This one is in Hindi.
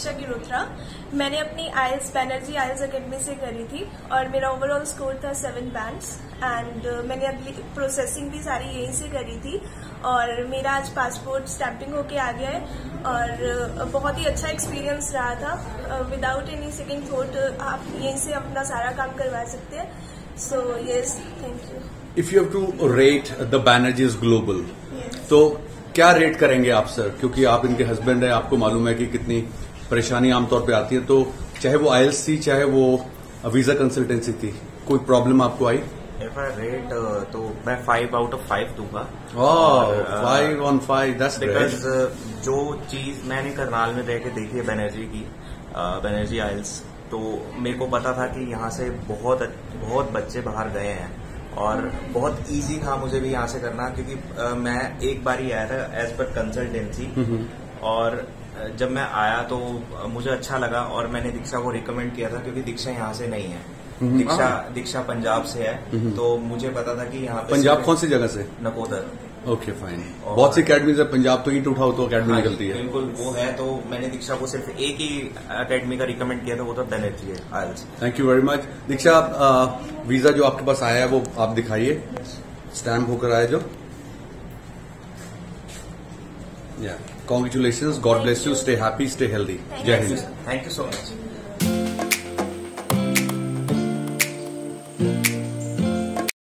दीक्षा गिरोत्रा मैंने अपनी आयल्स बैनर्जी आयल्स अकेडमी से करी थी और मेरा ओवरऑल स्कोर था सेवन बैंड्स एंड मैंने अगली प्रोसेसिंग भी सारी यहीं से करी थी और मेरा आज पासपोर्ट स्टैंपिंग होके आ गया है और बहुत ही अच्छा एक्सपीरियंस रहा था। विदाउट एनी सेकेंड थॉट आप यहीं से अपना सारा काम करवा सकते हैं। So yes thank you if you have to rate the Banerjees Global तो क्या रेट करेंगे आप सर क्योंकि आप इनके हस्बैंड हैं आपको मालूम है कि कितनी परेशानी आमतौर पर आती है तो चाहे वो आयल्स थी चाहे वो वीज़ा कंसल्टेंसी थी कोई प्रॉब्लम आपको आई? रेट तो मैं फाइव आउट ऑफ़ फाइव दूँगा। फाइव ऑन फाइव दस बिकॉज़ जो चीज़ मैंने करनाल में रह के देखी है बनर्जी की बनर्जी आइल्स तो मेरे को पता था कि यहाँ से बहुत बहुत बच्चे बाहर गए हैं। और बहुत इजी था मुझे भी यहाँ से करना क्योंकि आ, मैं एक बार ही आया था एज पर कंसल्टेंसी और जब मैं आया तो मुझे अच्छा लगा और मैंने दीक्षा को रिकमेंड किया था क्योंकि दीक्षा यहाँ से नहीं है। हम्म, दीक्षा हाँ। दीक्षा पंजाब से है। तो मुझे पता था कि यहाँ पंजाब कौन सी जगह से? नकोदर। ओके फाइन बहुत सी अकेडमी है पंजाब तो ईट उठाओ तो अकेडमी हाँ, निकलती है। बिल्कुल वो है तो मैंने दीक्षा को सिर्फ़ एक ही अकेडमी का रिकमेंड किया था वो तो बेनेट्री है thank you very much Diksha visa जो आपके पास आया है वो आप दिखाइए। स्टैम्प होकर आया जो। Yeah. Congratulations. God Thank bless you. you. Stay happy. Stay healthy. Thank Jai sir. Thank you so much.